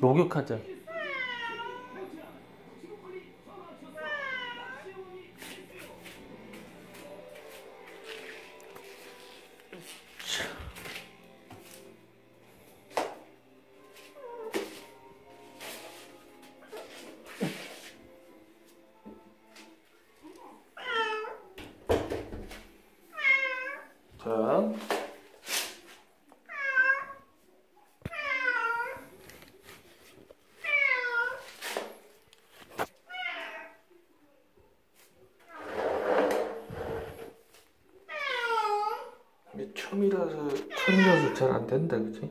목욕하자. 잘 안 된다, 그치?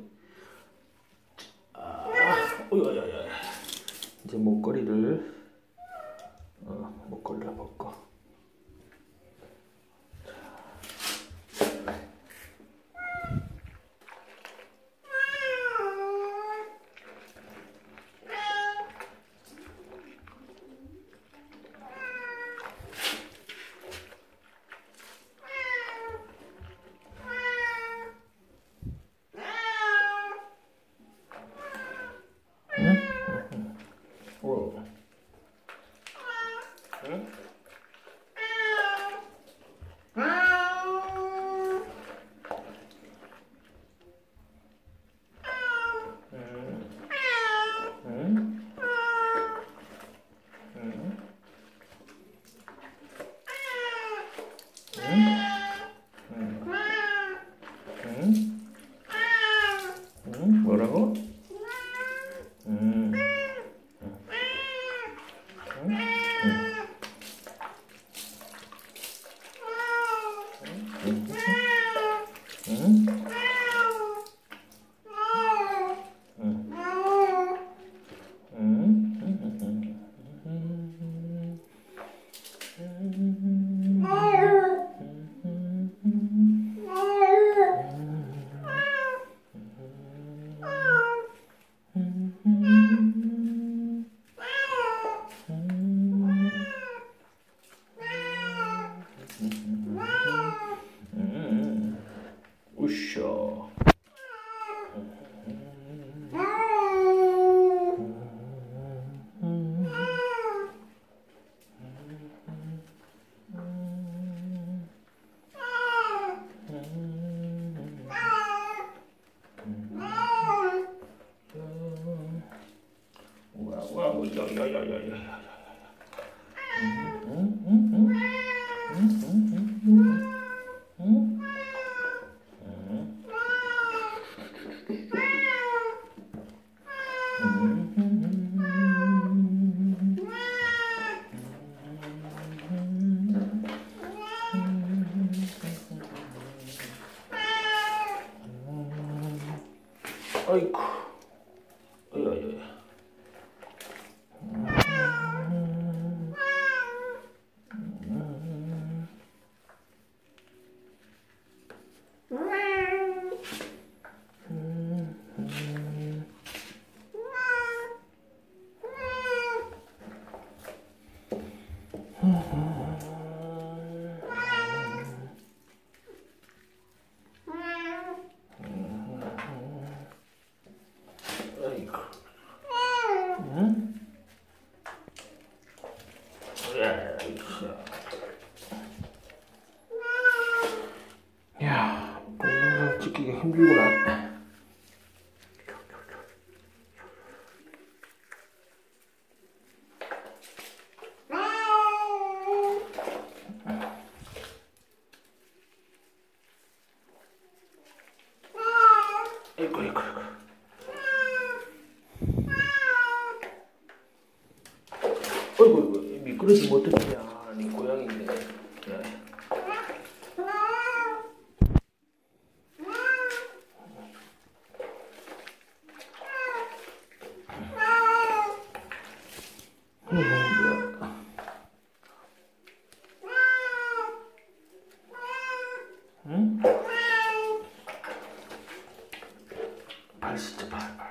그러지 못했냐 네 고양인데 응? 발 진짜 발 발.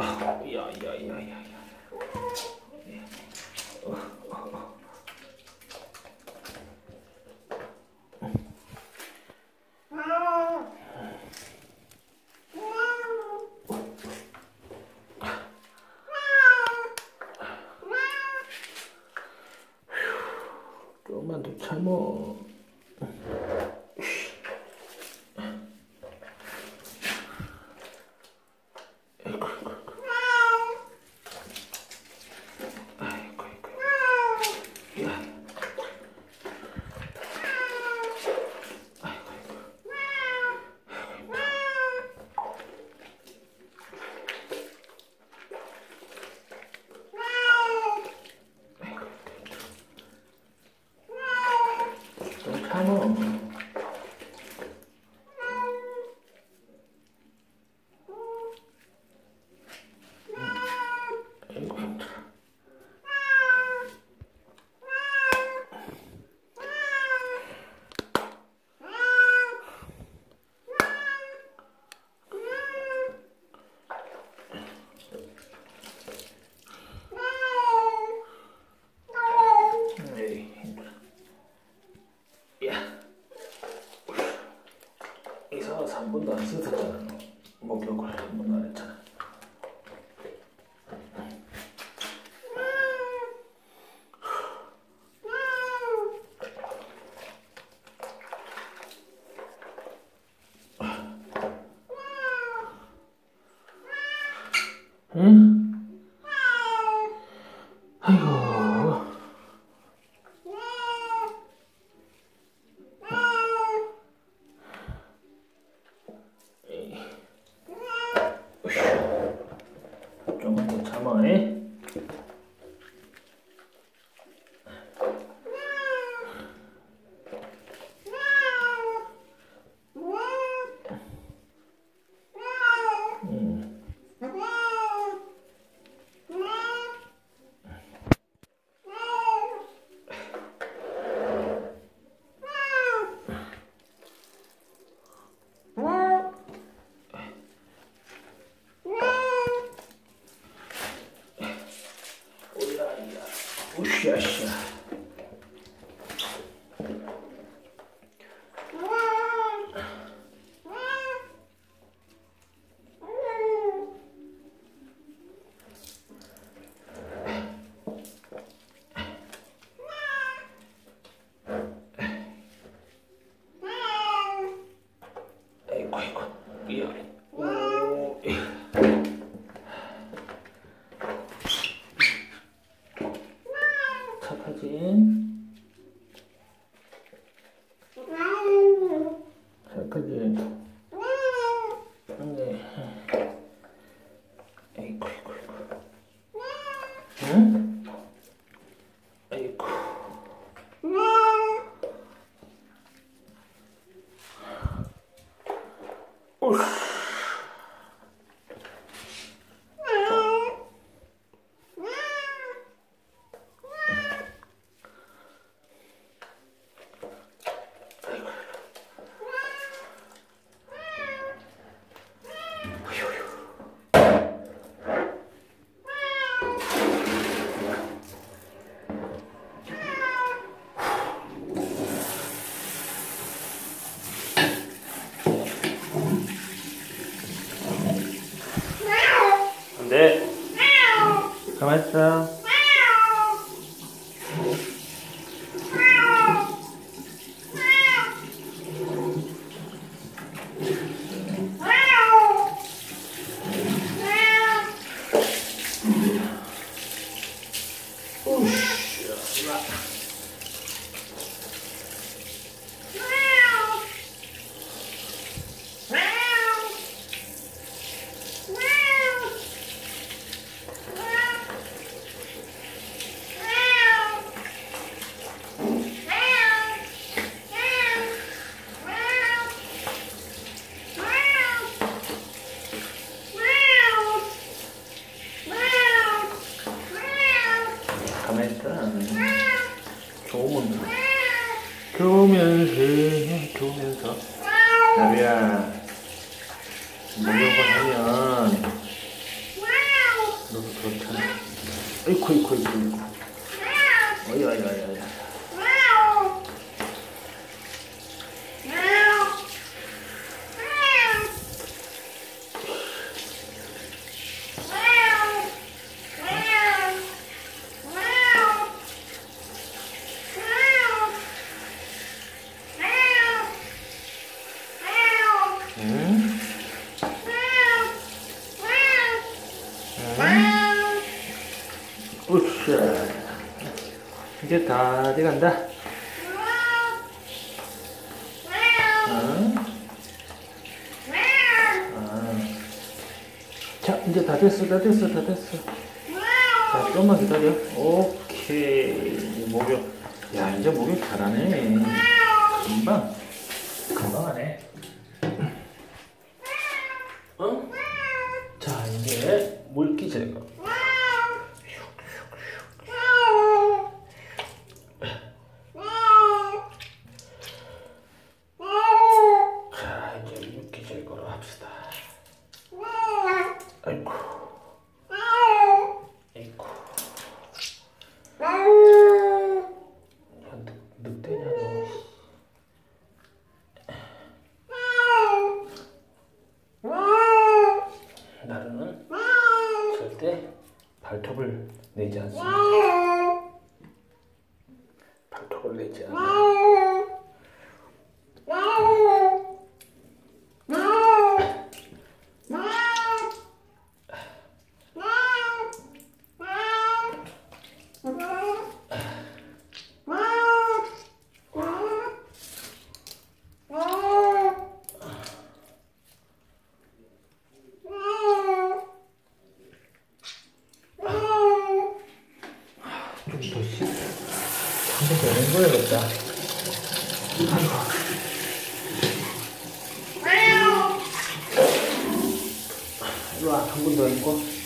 いやいやいやいやいや。um 좋으니까 좋으면 좋으면서 좋으면서. 나비야 목욕을 하면 너도 그렇잖아 아이쿠 아이쿠 아이쿠 아이쿠 어이 어 으쌰 이제 다 돼간다. 자 이제 다 됐어 다 됐어 다 됐어. 자 좀만 기다려. 오케이. 목욕. 야 이제 목욕 잘하네. 금방 하네 어? 자 이제 물기 제거 자 이제 물기 제거로 합시다 아이고 아이고 야 늑, 늑대냐 너 나는 절대 발톱을 내지 않습니다. 발톱을 내지 않아. 좀더 씻. 한번 더 내는 거야겠다. 이리 와, 한번더 있고.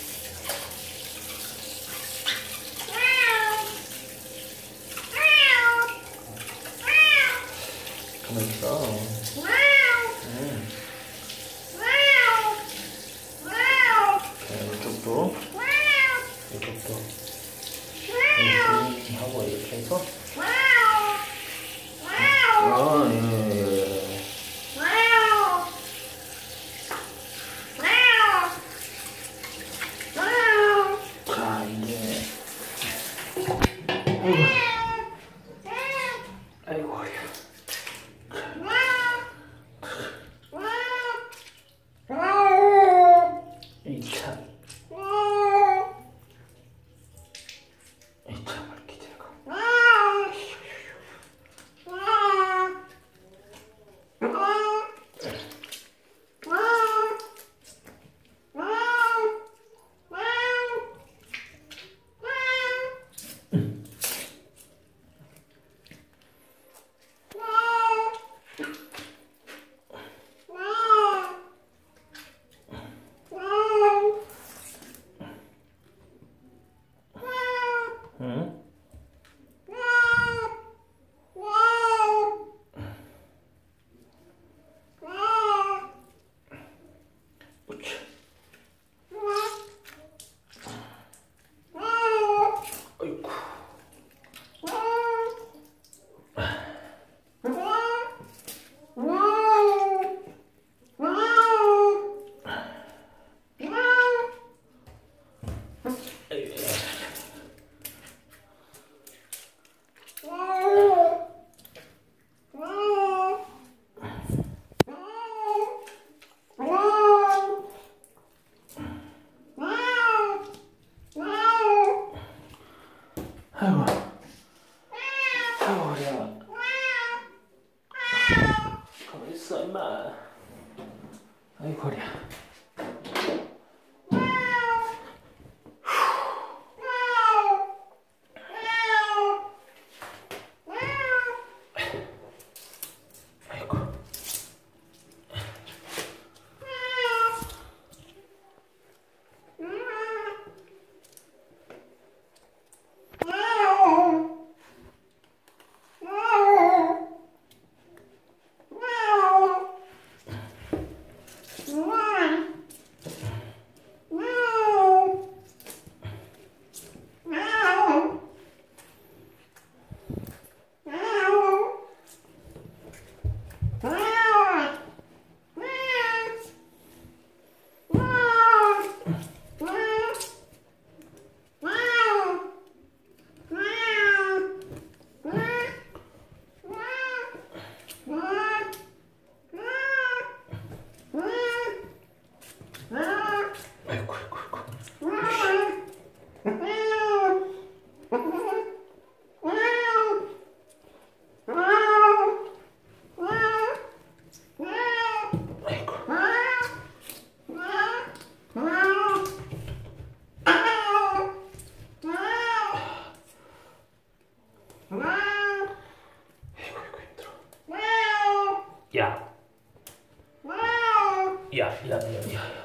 呀呀呀呀呀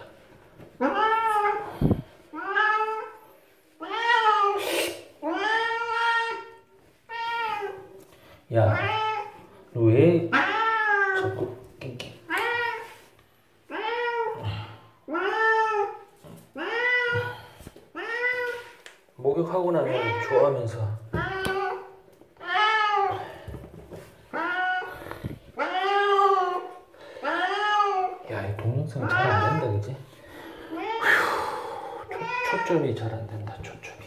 초점이 잘 안 된다. 초점.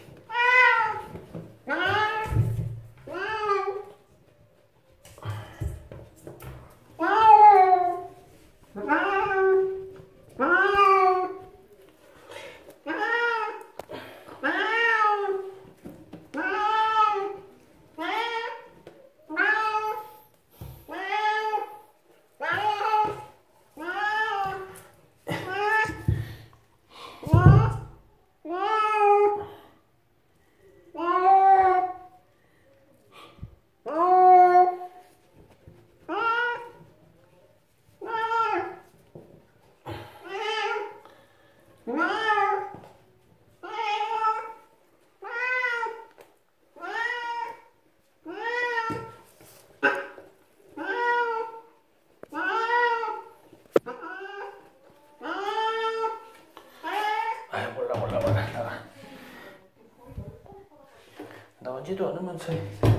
有那么脆。